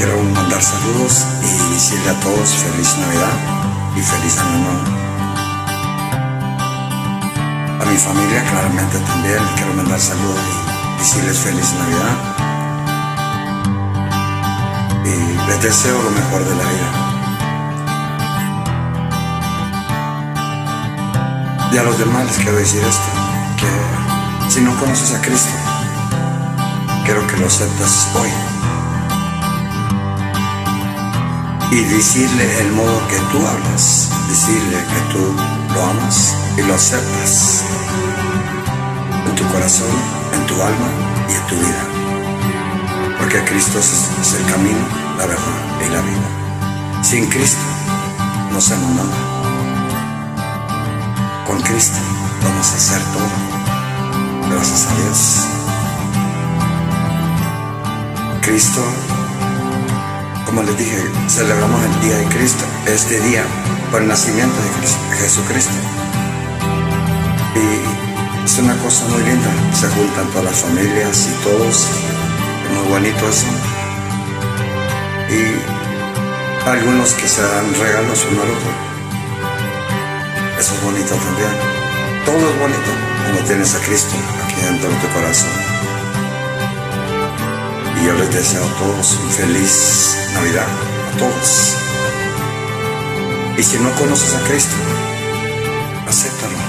quiero mandar saludos y decirle a todos feliz Navidad y feliz Año Nuevo. A mi familia claramente también quiero mandar saludos y decirles feliz Navidad. Y les deseo lo mejor de la vida. Y a los demás les quiero decir esto, que si no conoces a Cristo, quiero que lo aceptes hoy. Y decirle el modo que tú hablas, decirle que tú lo amas y lo aceptas en tu corazón, en tu alma y en tu vida. Porque Cristo es, el camino, la verdad y la vida. Sin Cristo no somos nada. Con Cristo vamos a hacer todo. Gracias a Dios. Cristo, como les dije, celebramos el día de Cristo, este día por el nacimiento de Jesucristo. Y es una cosa muy linda, se juntan todas las familias y todos, es muy bonito eso. Y algunos que se dan regalos uno al otro. Eso es bonito también. Todo es bonito cuando tienes a Cristo aquí dentro de tu corazón. Y yo les deseo a todos un feliz Navidad, a todos. Y si no conoces a Cristo, acéptalo.